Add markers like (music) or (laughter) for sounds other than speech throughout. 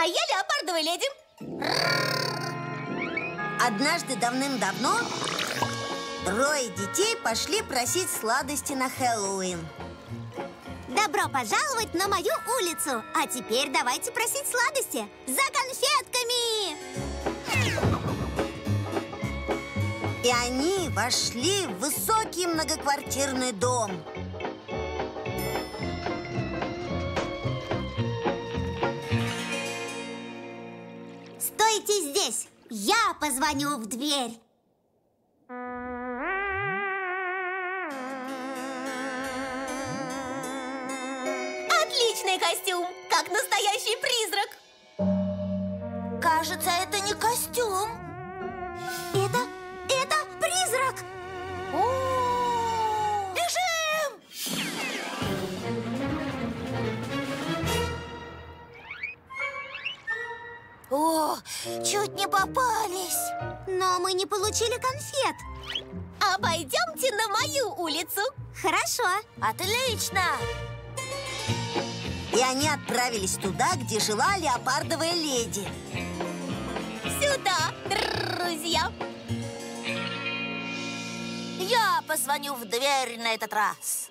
А я леопардовая леди. Однажды давным-давно трое детей пошли просить сладости на Хэллоуин. Добро пожаловать на мою улицу! А теперь давайте просить сладости за конфетками! И они вошли в высокий многоквартирный дом. Здесь! Я позвоню в дверь! Отличный костюм, как настоящий призрак. Кажется, это не костюм. О, чуть не попались. Но мы не получили конфет. Пойдемте на мою улицу. Хорошо. Отлично. И они отправились туда, где жила леопардовая леди. Сюда, друзья. Я позвоню в дверь на этот раз.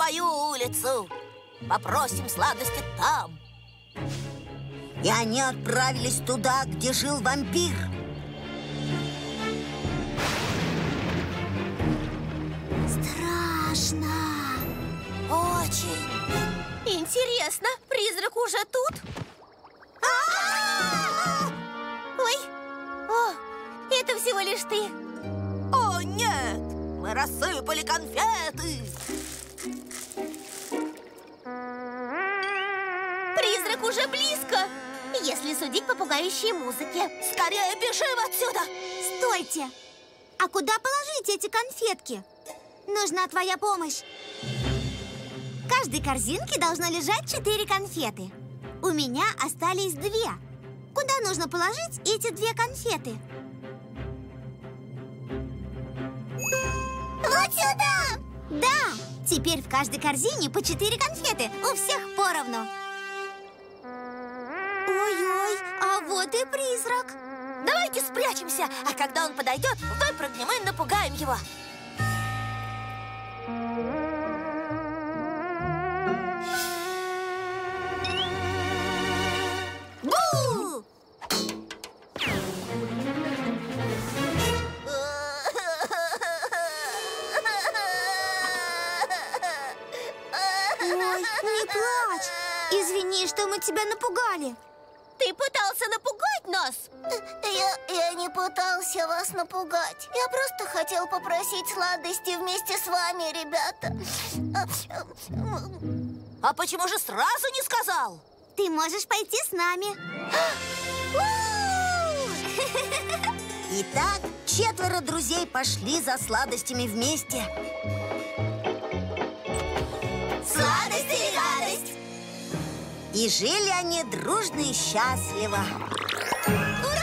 Мою улицу. Попросим сладости там. И они отправились туда, где жил вампир. Страшно. Очень. Интересно, призрак уже тут? Ой, о, это всего лишь ты. О, нет! Мы рассыпали конфеты. Призрак уже близко, если судить по пугающей музыке. Скорее бежим отсюда! Стойте! А куда положить эти конфетки? Нужна твоя помощь. В каждой корзинке должно лежать четыре конфеты. У меня остались две. Куда нужно положить эти две конфеты? Вот сюда! Да! Теперь в каждой корзине по четыре конфеты. У всех поровну. Ой-ой, а вот и призрак. Давайте спрячемся, а когда он подойдет, выпрыгнем и напугаем его. Бу! (laughs) Ой, не плачь. Извини, что мы тебя напугали. Ты пытался напугать нас? Я, я не пытался вас напугать. Я просто хотел попросить сладости вместе с вами, ребята. А почему же сразу не сказал? Ты можешь пойти с нами. Итак, четверо друзей пошли за сладостями вместе. И жили они дружно и счастливо. Ура!